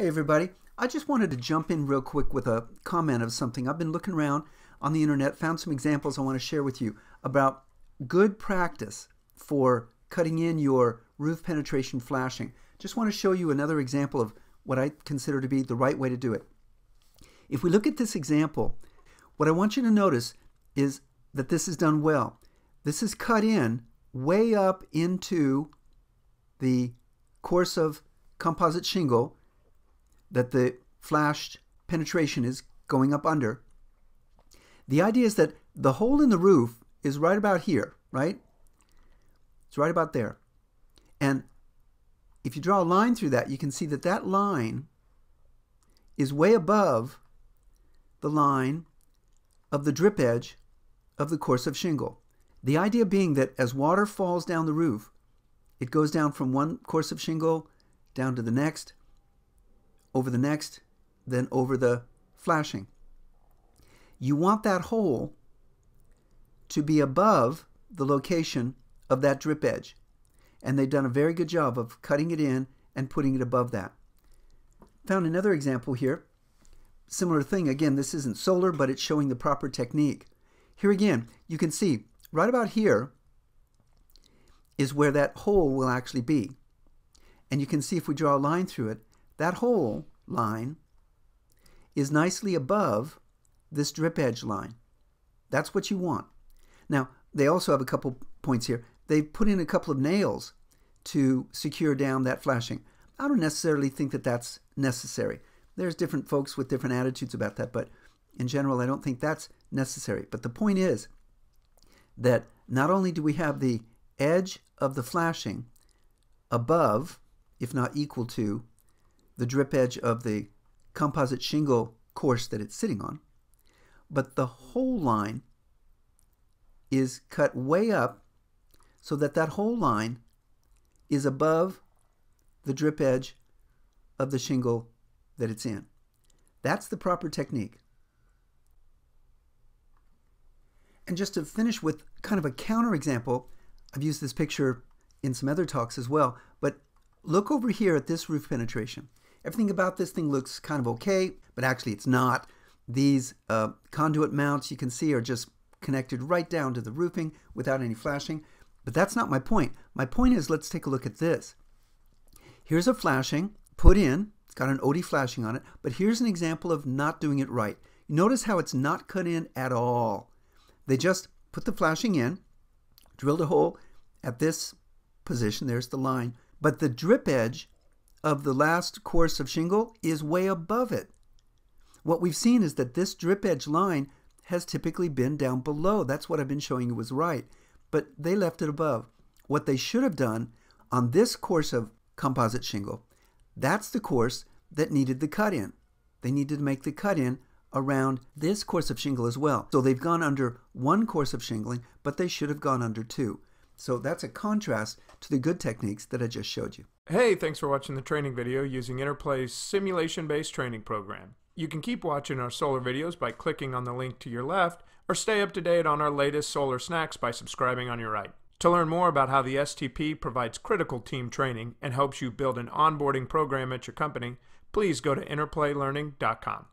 Hey everybody, I just wanted to jump in real quick with a comment of something. I've been looking around on the internet, found some examples I want to share with you about good practice for cutting in your roof penetration flashing. Just want to show you another example of what I consider to be the right way to do it. If we look at this example, what I want you to notice is that this is done well. This is cut in way up into the course of composite shingle that the flashed penetration is going up under. The idea is that the hole in the roof is right about here, right? It's right about there. And if you draw a line through that, you can see that that line is way above the line of the drip edge of the course of shingle. The idea being that as water falls down the roof, it goes down from one course of shingle down to the next, over the next, then over the flashing. You want that hole to be above the location of that drip edge. And they've done a very good job of cutting it in and putting it above that. Found another example here. Similar thing, again, this isn't solar, but it's showing the proper technique. Here again, you can see right about here is where that hole will actually be. And you can see if we draw a line through it, that whole line is nicely above this drip edge line. That's what you want. Now, they also have a couple points here. They've put in a couple of nails to secure down that flashing. I don't necessarily think that that's necessary. There's different folks with different attitudes about that, but in general, I don't think that's necessary. But the point is that not only do we have the edge of the flashing above, if not equal to, the drip edge of the composite shingle course that it's sitting on, but the whole line is cut way up so that that whole line is above the drip edge of the shingle that it's in. That's the proper technique. And just to finish with kind of a counterexample, I've used this picture in some other talks as well, but look over here at this roof penetration. Everything about this thing looks kind of okay, but actually it's not. These uh, conduit mounts you can see are just connected right down to the roofing without any flashing. But that's not my point. My point is let's take a look at this. Here's a flashing put in. It's got an OD flashing on it. But here's an example of not doing it right. Notice how it's not cut in at all. They just put the flashing in, drilled a hole at this position. There's the line. But the drip edge of the last course of shingle is way above it. What we've seen is that this drip edge line has typically been down below. That's what I've been showing you was right. But they left it above. What they should have done on this course of composite shingle, that's the course that needed the cut in. They needed to make the cut in around this course of shingle as well. So they've gone under one course of shingling, but they should have gone under two. So that's a contrast to the good techniques that I just showed you. Hey, thanks for watching the training video using Interplay's simulation-based training program. You can keep watching our solar videos by clicking on the link to your left, or stay up to date on our latest solar snacks by subscribing on your right. To learn more about how the STP provides critical team training and helps you build an onboarding program at your company, please go to interplaylearning.com.